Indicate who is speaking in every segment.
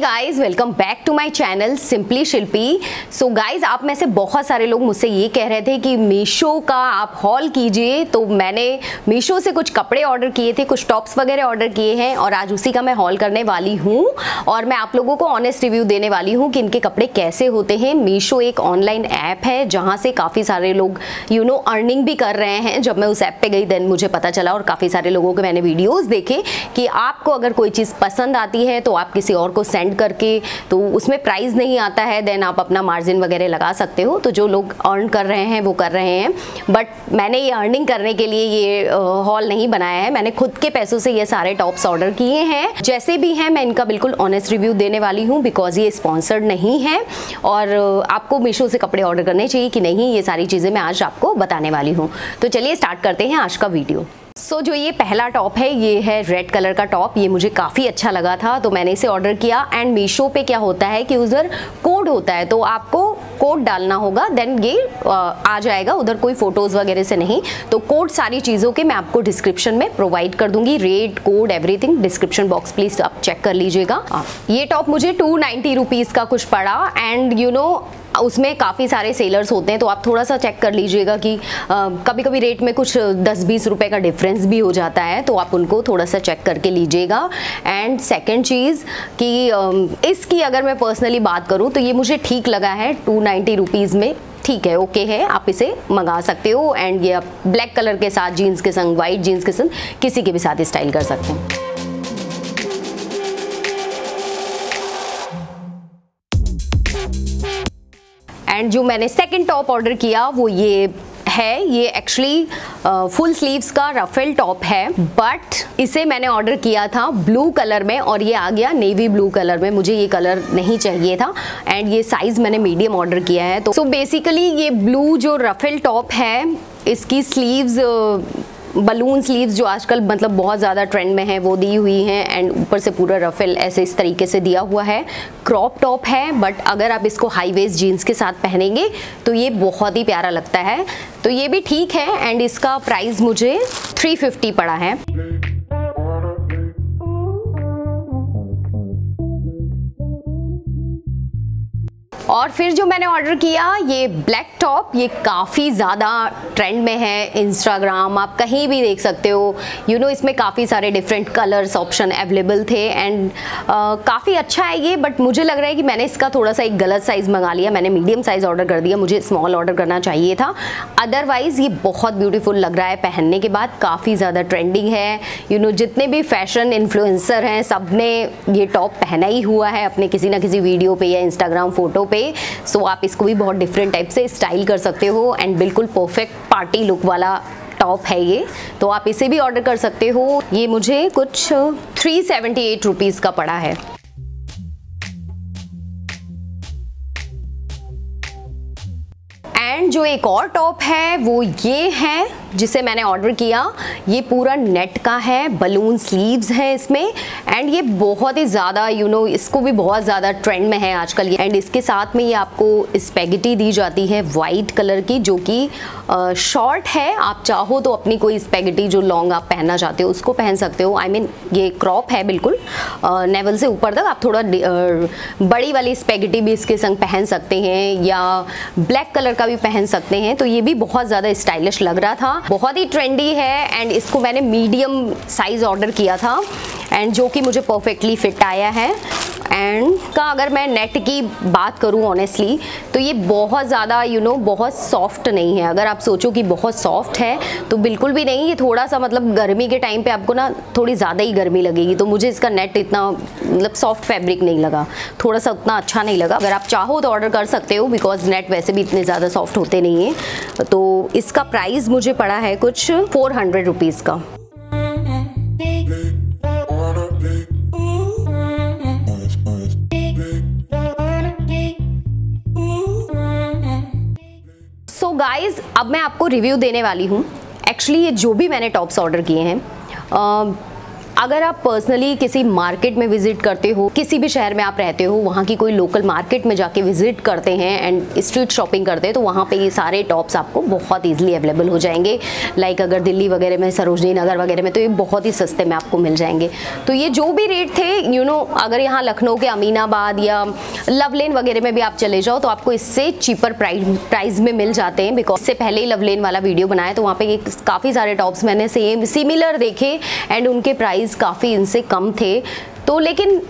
Speaker 1: Welcome back to my channel simply Shilpi so guys आप में से बहुत सारे लोग मुझसे ये कह रहे थे कि मीशो का आप हॉल कीजिए। तो मैंने मीशो से कुछ कपड़े ऑर्डर किए थे, कुछ टॉप्स वगैरह ऑर्डर किए हैं और आज उसी का मैं हॉल करने वाली हूँ। और मैं आप लोगों को ऑनेस्ट रिव्यू देने वाली हूँ कि इनके कपड़े कैसे होते हैं। मीशो एक ऑनलाइन ऐप है, जहाँ से काफ़ी सारे लोग यू नो अर्निंग भी कर रहे हैं। जब मैं उस ऐप पर गई देन मुझे पता चला और काफ़ी सारे लोगों के मैंने वीडियोज़ देखे कि आपको अगर कोई चीज़ पसंद आती है तो आप किसी और को सेंड करके तो उसमें प्राइस नहीं आता है देन आप अपना मार्जिन वगैरह लगा सकते हो। तो जो लोग अर्न कर रहे हैं, वो कर रहे हैं। बट मैंने ये अर्निंग करने के लिए ये हॉल नहीं बनाया है। मैंने खुद के पैसों से ये सारे टॉप्स ऑर्डर किए हैं। जैसे भी हैं, मैं इनका बिल्कुल ऑनेस्ट रिव्यू देने वाली हूँ बिकॉज़ ये स्पॉन्सर्ड नहीं है। और आपको मीशो से कपड़े ऑर्डर करने चाहिए कि नहीं, ये सारी चीज़ें मैं आज आपको बताने वाली हूँ। तो चलिए स्टार्ट करते हैं आज का वीडियो सो so, जो ये पहला टॉप है ये है रेड कलर का टॉप ये मुझे काफ़ी अच्छा लगा था तो मैंने इसे ऑर्डर किया. एंड मीशो पे क्या होता है कि उधर कोड होता है तो आपको कोड डालना होगा देन ये आ जाएगा. उधर कोई फ़ोटोज़ वगैरह से नहीं. तो कोड सारी चीज़ों के मैं आपको डिस्क्रिप्शन में प्रोवाइड कर दूँगी. Rate code everything description box please आप चेक कर लीजिएगा. ये टॉप मुझे टू नाइन्टी का कुछ पड़ा. एंड यू नो उसमें काफ़ी सारे सेलर्स होते हैं तो आप थोड़ा सा चेक कर लीजिएगा कि कभी कभी रेट में कुछ 10-20 रुपए का डिफरेंस भी हो जाता है तो आप उनको थोड़ा सा चेक करके लीजिएगा। एंड सेकेंड चीज़ कि इसकी अगर मैं पर्सनली बात करूँ तो ये मुझे ठीक लगा है टू नाइन्टी रुपीज़ में। ठीक है ओके है, आप इसे मंगा सकते हो। एंड ये आप ब्लैक कलर के साथ जीन्स के संग वाइट जीन्स के संग, किसी के भी साथ स्टाइल कर सकते हैं। एंड जो मैंने सेकंड टॉप ऑर्डर किया, वो ये है। ये एक्चुअली फुल स्लीव्स का रफेल टॉप है। बट इसे मैंने ऑर्डर किया था ब्लू कलर में और ये आ गया नेवी ब्लू कलर में। मुझे ये कलर नहीं चाहिए था। एंड ये साइज़ मैंने मीडियम ऑर्डर किया है। तो सो so बेसिकली ये ब्लू जो रफेल टॉप है, इसकी स्लीव्स बलून स्लीव्स जो आजकल मतलब बहुत ज़्यादा ट्रेंड में है, वो दी हुई हैं एंड ऊपर से पूरा रफेल ऐसे इस तरीके से दिया हुआ है। क्रॉप टॉप है बट अगर आप इसको हाई वेस्ट जीन्स के साथ पहनेंगे तो ये बहुत ही प्यारा लगता है। तो ये भी ठीक है एंड इसका प्राइस मुझे 350 पड़ा है। और फिर जो मैंने ऑर्डर किया ये ब्लैक टॉप ये काफ़ी ज़्यादा ट्रेंड में है इंस्टाग्राम आप कहीं भी देख सकते हो। यू you नो know, इसमें काफ़ी सारे डिफरेंट कलर्स ऑप्शन अवेलेबल थे एंड काफ़ी अच्छा है ये बट मुझे लग रहा है कि मैंने इसका थोड़ा सा एक गलत साइज़ मंगा लिया। मैंने मीडियम साइज़ ऑर्डर कर दिया। मुझे स्मॉल ऑर्डर करना चाहिए था। अदरवाइज़ ये बहुत ब्यूटीफुल लग रहा है पहनने के बाद। काफ़ी ज़्यादा ट्रेंडिंग है। यू you नो know, जितने भी फ़ैशन इन्फ्लुएंसर हैं सबने ये टॉप पहना ही हुआ है अपने किसी ना किसी वीडियो पे या इंस्टाग्राम फ़ोटो पे। पे। सो आप इसको भी बहुत डिफरेंट टाइप से स्टाइल कर सकते हो एंड बिल्कुल परफेक्ट पार्टी लुक वाला टॉप है ये। तो आप इसे भी ऑर्डर कर सकते हो। ये मुझे कुछ थ्री सेवेंटी एट रुपीज़ का पड़ा है। एंड जो एक और टॉप है, वो ये है। जिसे मैंने ऑर्डर किया ये पूरा नेट का है बलून स्लीव्स हैं इसमें एंड ये बहुत ही ज़्यादा यू नो इसको भी बहुत ज़्यादा ट्रेंड में है आजकल ये। एंड इसके साथ में ये आपको स्पेगेटी दी जाती है वाइट कलर की जो कि शॉर्ट है। आप चाहो तो अपनी कोई स्पेगेटी जो लॉन्ग आप पहनना चाहते हो उसको पहन सकते हो। आई I मीन mean, ये क्रॉप है बिल्कुल। नेवल से ऊपर तक आप थोड़ा बड़ी वाली स्पेगेटी भी इसके संग पहन सकते हैं या ब्लैक कलर का भी पहन सकते हैं। तो ये भी बहुत ज़्यादा स्टाइलिश लग रहा था। बहुत ही ट्रेंडी है एंड इसको मैंने मीडियम साइज़ ऑर्डर किया था। एंड जो कि मुझे परफेक्टली फिट आया है। एंड का अगर मैं नेट की बात करूँ ऑनेस्टली तो ये बहुत ज़्यादा यू नो बहुत सॉफ्ट नहीं है। अगर आप सोचो कि बहुत सॉफ्ट है तो बिल्कुल भी नहीं। ये थोड़ा सा मतलब गर्मी के टाइम पे आपको ना थोड़ी ज़्यादा ही गर्मी लगेगी। तो मुझे इसका नेट इतना मतलब सॉफ्ट फैब्रिक नहीं लगा। थोड़ा सा उतना अच्छा नहीं लगा। अगर आप चाहो तो ऑर्डर कर सकते हो बिकॉज़ नेट वैसे भी इतने ज़्यादा सॉफ्ट होते नहीं हैं। तो इसका प्राइस मुझे पड़ा है कुछ फोर हंड्रेड रुपीज़ का। अब मैं आपको रिव्यू देने वाली हूँ। एक्चुअली ये जो भी मैंने टॉप्स ऑर्डर किए हैं अगर आप पर्सनली किसी मार्केट में विज़िट करते हो किसी भी शहर में आप रहते हो वहाँ की कोई लोकल मार्केट में जाके विज़िट करते हैं एंड स्ट्रीट शॉपिंग करते हैं तो वहाँ पे ये सारे टॉप्स आपको बहुत ईजिली अवेलेबल हो जाएँगे। लाइक अगर दिल्ली वगैरह में सरोजनी नगर वगैरह में तो ये बहुत ही सस्ते में आपको मिल जाएँगे। तो ये जो भी रेट थे यू you नो know, अगर यहाँ लखनऊ के अमीनाबाद या लव लवलेन वगैरह में भी आप चले जाओ तो आपको इससे चीपर प्राइस में मिल जाते हैं। बिकॉज़ इससे पहले ही लवलेन वाला वीडियो बनाया तो वहाँ पे काफ़ी सारे टॉप्स मैंने सेम सिमिलर देखे एंड उनके प्राइस काफ़ी इनसे कम थे। तो लेकिन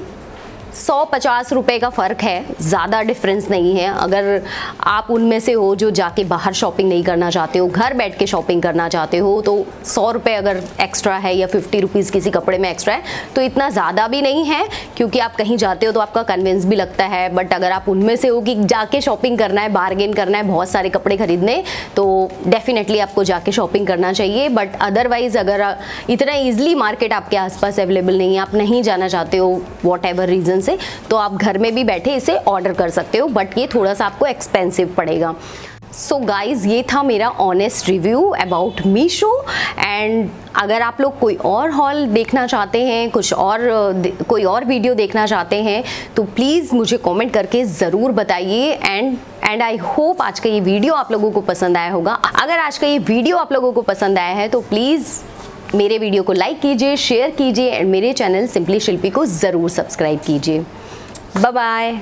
Speaker 1: सौ पचास रुपये का फ़र्क है, ज़्यादा डिफरेंस नहीं है। अगर आप उनमें से हो जो जाके बाहर शॉपिंग नहीं करना चाहते हो, घर बैठ के शॉपिंग करना चाहते हो तो सौ रुपये अगर एक्स्ट्रा है या फिफ्टी रुपीज़ किसी कपड़े में एक्स्ट्रा है तो इतना ज़्यादा भी नहीं है, क्योंकि आप कहीं जाते हो तो आपका कन्विंस भी लगता है। बट अगर आप उनमें से हो कि जाके शॉपिंग करना है बारगेन करना है, बहुत सारे कपड़े खरीदने तो डेफिनेटली आपको जाके शॉपिंग करना चाहिए। बट अदरवाइज़ अगर इतना ईजिली मार्केट आपके आसपास अवेलेबल नहीं है, आप नहीं जाना चाहते हो वॉट एवर रीज़न से तो आप घर में भी बैठे इसे ऑर्डर कर सकते हो बट ये थोड़ा सा आपको एक्सपेंसिव पड़ेगा। सो so गाइज़ ये था मेरा honest review about Meesho and अगर आप लोग कोई और हॉल देखना चाहते हैं, कुछ और, कोई और वीडियो देखना चाहते हैं तो प्लीज़ मुझे कमेंट करके ज़रूर बताइए एंड एंड आई होप आज का ये वीडियो आप लोगों को पसंद आया होगा। अगर आज का ये वीडियो आप लोगों को पसंद आया है तो प्लीज़ मेरे वीडियो को लाइक कीजिए शेयर कीजिए एंड मेरे चैनल सिंपली शिल्पी को ज़रूर सब्सक्राइब कीजिए। Bye bye